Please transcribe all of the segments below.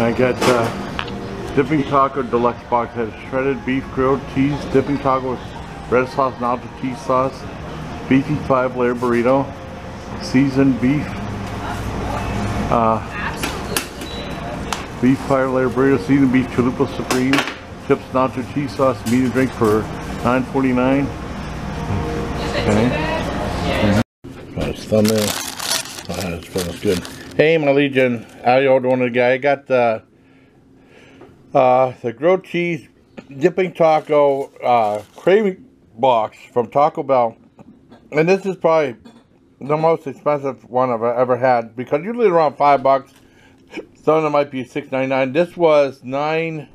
I got uh, dipping taco deluxe box has shredded beef, grilled cheese, dipping taco with red sauce, nacho cheese sauce, beefy five layer burrito, seasoned beef, uh, beef five layer burrito, seasoned beef chalupa supreme, chips, nacho cheese sauce, meat and drink for $9.49. Okay. Nice thumbnail. Oh, that good. Hey, my Legion. How y'all doing today? I got the uh, the grilled cheese dipping taco uh, craving box from Taco Bell, and this is probably the most expensive one I've ever had because usually around five bucks. Some of them might be six ninety nine. This was nine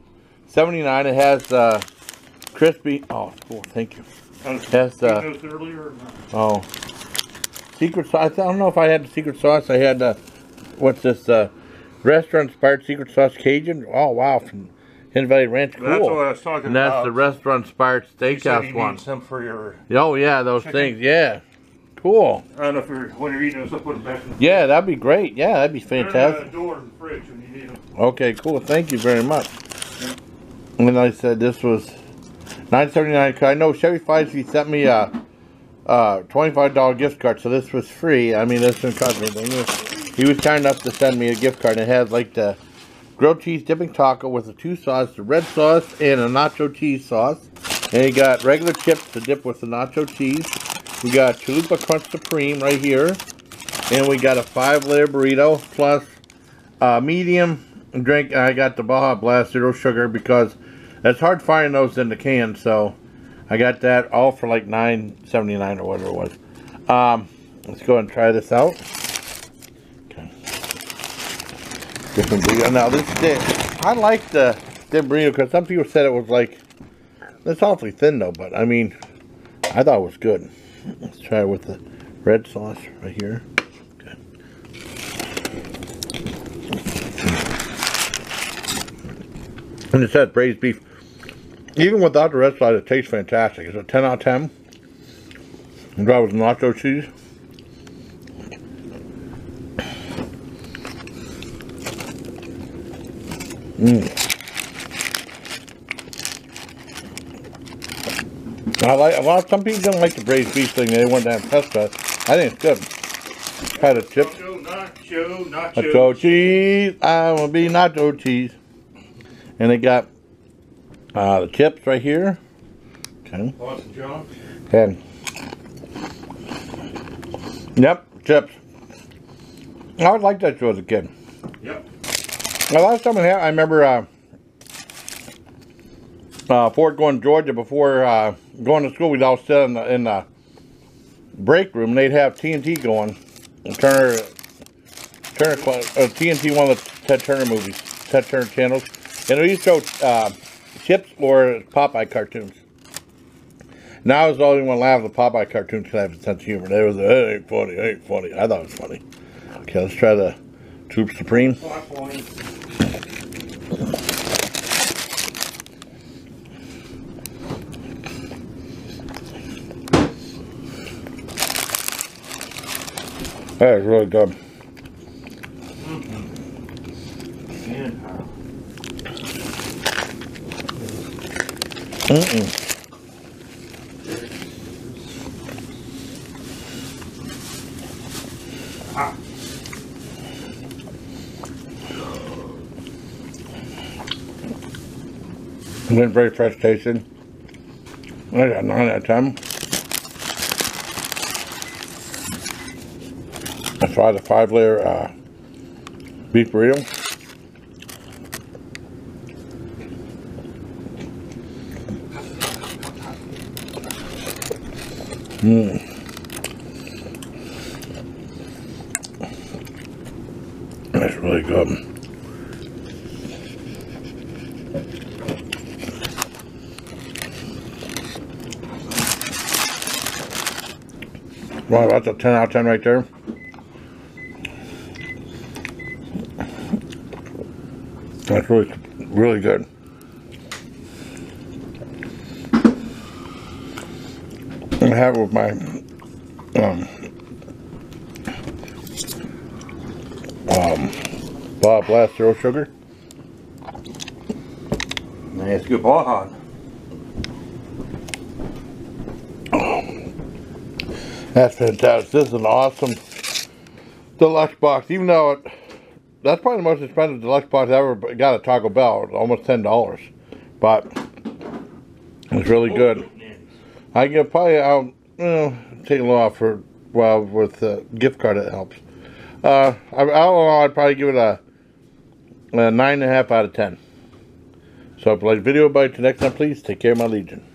seventy nine. It has uh, crispy. Oh, cool. Thank you. It has uh, oh secret sauce. I don't know if I had the secret sauce. I had the what's this uh, restaurant inspired secret sauce Cajun. Oh wow, from Hidden Valley Ranch. Cool. That's what I was talking about. and that's about. the restaurant inspired You steakhouse he one. some for your. Oh yeah, those Chicken. things. Yeah, cool. I don't know if you're when you're eating those, I'll put them back in the Yeah, that'd be great. Yeah, that'd be fantastic. door in the fridge when you need them. Okay, cool. Thank you very much. And I said this was nine seventy nine. I know Chevy5speed sent me a, a twenty five dollar gift card, so this was free. I mean, this didn't cost me anything. He was, kind enough to send me a gift card. It had like the grilled cheese dipping taco with the two sauce, the red sauce and a nacho cheese sauce. And he got regular chips to dip with the nacho cheese. We got chalupa crunch supreme right here, and we got a five layer burrito plus uh, medium drink. I got the Baja Blast zero sugar because it's hard finding those in the can. So I got that all for like nine seventy nine or whatever it was. Um, let's go and try this out. Okay. Different burrito. Now this dip, I like the dip burrito because some people said it was like it's awfully thin though. But I mean, I thought it was good. Let's try it with the red sauce right here. Okay. And it says braised beef. Even without the red sauce, it tastes fantastic. It's a 10 out of 10. And that was nacho cheese. I like. Well, some people didn't like the braised beef thing. They went down pesto. I think it's good. Try the chips. Nacho, nacho, nacho. Nacho cheese. I want to be nacho cheese. And they got uh, the chips right here. Okay. Awesome, John. And yep, chips. I would like that show as a kid. Yep. The last time I had, I remember uh, uh, Fort going to Georgia before uh, going to school. We'd all sit in the, in the break room and they'd have TNT going. Turner, Turner, uh, TNT, one of the Ted Turner movies, Ted Turner channels. And they used to show uh, chips or Popeye cartoons. Now I was the only one laughing at the Popeye cartoons because I have a sense of humor. They was, it ain't funny, ain't funny. I thought it was funny. Okay, let's try the Troop Supreme. That is really good. And, uh, Mm-mm. ah, Went very fresh tasting. I got 9 out of 10. I tried the five layer uh, beef burrito. Mmm. That's really good. Wow, that's a 10 out of 10 right there. That's really, really good. And I have it with my um, um, Baja Blast Zero Sugar. Jag ska bara ha. That's fantastic. This is an awesome deluxe box. Even though it, that's probably the most expensive deluxe box I ever got at Taco Bell. Almost ten dollars, but it's really good. I get probably I'll you know, take a little off for well with the gift card. It helps. Uh, I, I don't know. I'd probably give it a, a nine and a half out of ten. So, if you like video, bye. Till next time, please take care of my legion.